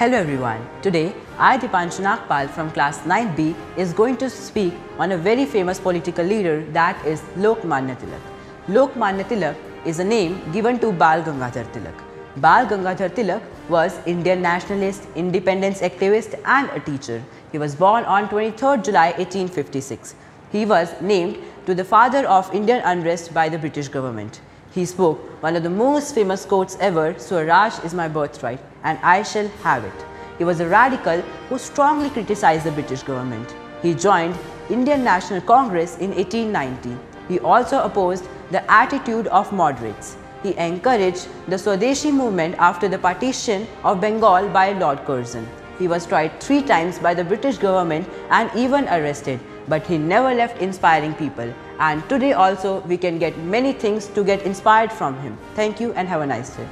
Hello everyone. Today, I Dipanshu Nagpal from class 9B is going to speak on a very famous political leader that is Lokmanya Tilak. Lokmanya Tilak is a name given to Bal Gangadhar Tilak. Bal Gangadhar Tilak was Indian nationalist, independence activist and a teacher. He was born on 23rd July 1856. He was named to the father of Indian unrest by the British government. He spoke one of the most famous quotes ever, Swaraj is my birthright and I shall have it. He was a radical who strongly criticized the British government. He joined Indian National Congress in 1890. He also opposed the attitude of moderates. He encouraged the Swadeshi movement after the partition of Bengal by Lord Curzon. He was tried three times by the British government and even arrested, but he never left inspiring people. And today also we can get many things to get inspired from him. Thank you and have a nice day.